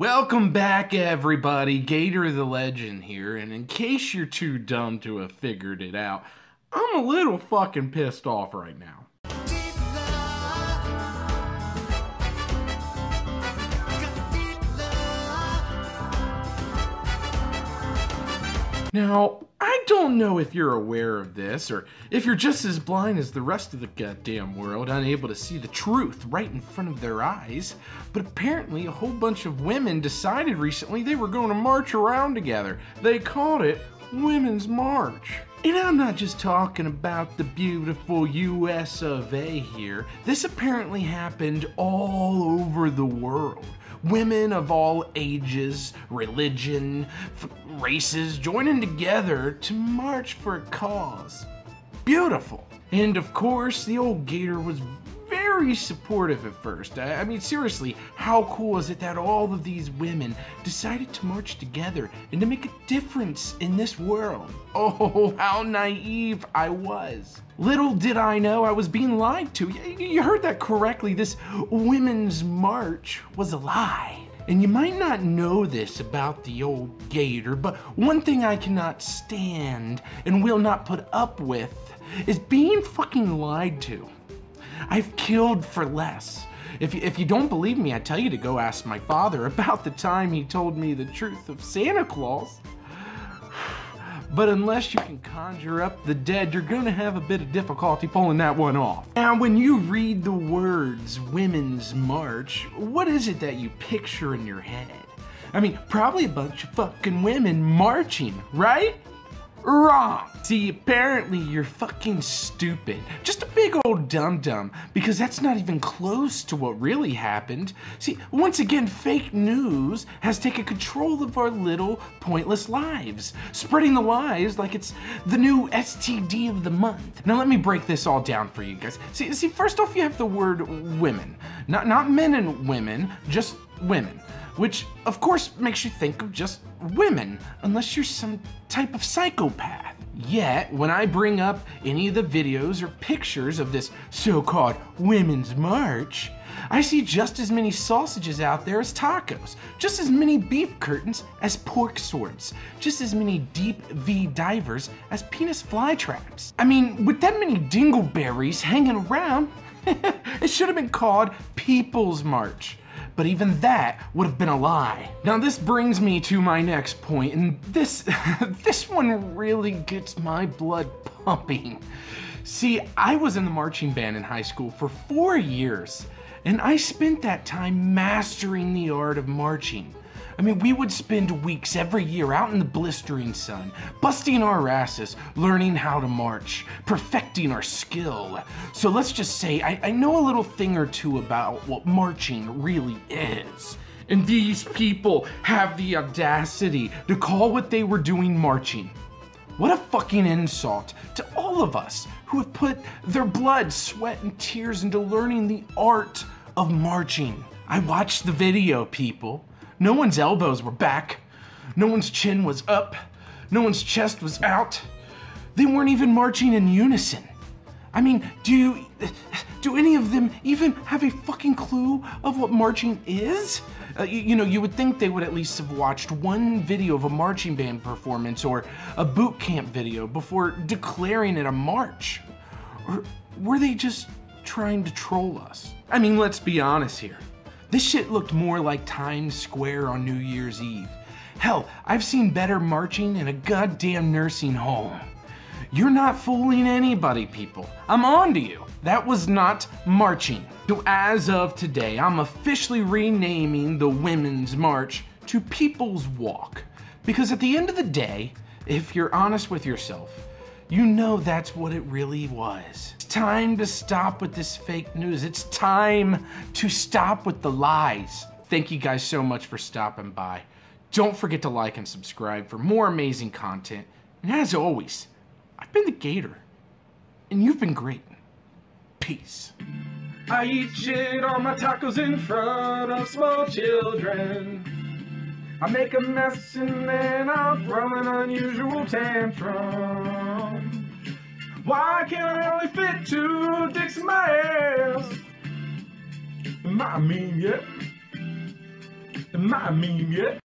Welcome back, everybody. Gator the Legend here, and in case you're too dumb to have figured it out, I'm a little fucking pissed off right now. Now, I don't know if you're aware of this, or if you're just as blind as the rest of the goddamn world, unable to see the truth right in front of their eyes, but apparently a whole bunch of women decided recently they were going to march around together. They called it Women's March. And I'm not just talking about the beautiful US of A here. This apparently happened all over the world. Women of all ages, religion, races joining together to march for a cause. Beautiful. And of course, the old gator was very supportive at first. I, I mean, seriously, how cool is it that all of these women decided to march together and to make a difference in this world? Oh, how naive I was. Little did I know I was being lied to. You heard that correctly. This women's march was a lie. And you might not know this about the old gator, but one thing I cannot stand and will not put up with is being fucking lied to. I've killed for less. If you, if you don't believe me, I tell you to go ask my father about the time he told me the truth of Santa Claus. But unless you can conjure up the dead, you're gonna have a bit of difficulty pulling that one off. Now, when you read the words Women's March, what is it that you picture in your head? I mean, probably a bunch of fucking women marching, right? Wrong. See, apparently you're fucking stupid. Just a big old dum dum, because that's not even close to what really happened. See, once again, fake news has taken control of our little pointless lives, spreading the lies like it's the new STD of the month. Now let me break this all down for you guys. See, see, first off, you have the word women, not not men and women, just women which of course makes you think of just women, unless you're some type of psychopath. Yet, when I bring up any of the videos or pictures of this so called Women's March, I see just as many sausages out there as tacos, just as many beef curtains as pork swords, just as many deep V divers as penis fly traps. I mean, with that many dingleberries hanging around, it should have been called People's March but even that would have been a lie. Now this brings me to my next point, and this this one really gets my blood pumping. See, I was in the marching band in high school for 4 years, and I spent that time mastering the art of marching. I mean, we would spend weeks every year out in the blistering sun, busting our asses, learning how to march, perfecting our skill. So let's just say I, I know a little thing or two about what marching really is. And these people have the audacity to call what they were doing marching. What a fucking insult to all of us who have put their blood, sweat, and tears into learning the art of marching. I watched the video, people. No one's elbows were back. No one's chin was up. No one's chest was out. They weren't even marching in unison. I mean, do you, do any of them even have a fucking clue of what marching is? Uh, you, you know, you would think they would at least have watched one video of a marching band performance or a boot camp video before declaring it a march. Or were they just trying to troll us? I mean, let's be honest here. This shit looked more like Times Square on New Year's Eve. Hell, I've seen better marching in a goddamn nursing home. You're not fooling anybody, people. I'm on to you. That was not marching. So, as of today, I'm officially renaming the Women's March to People's Walk. Because at the end of the day, if you're honest with yourself, you know that's what it really was. It's time to stop with this fake news. It's time to stop with the lies. Thank you guys so much for stopping by. Don't forget to like and subscribe for more amazing content. And as always, I've been the Gator, and you've been great. Peace. I eat shit on my tacos in front of small children. I make a mess and then I'll throw an unusual tantrum. Why can't I only fit two dicks in my ass? Am I mean, yeah. my mean yeah.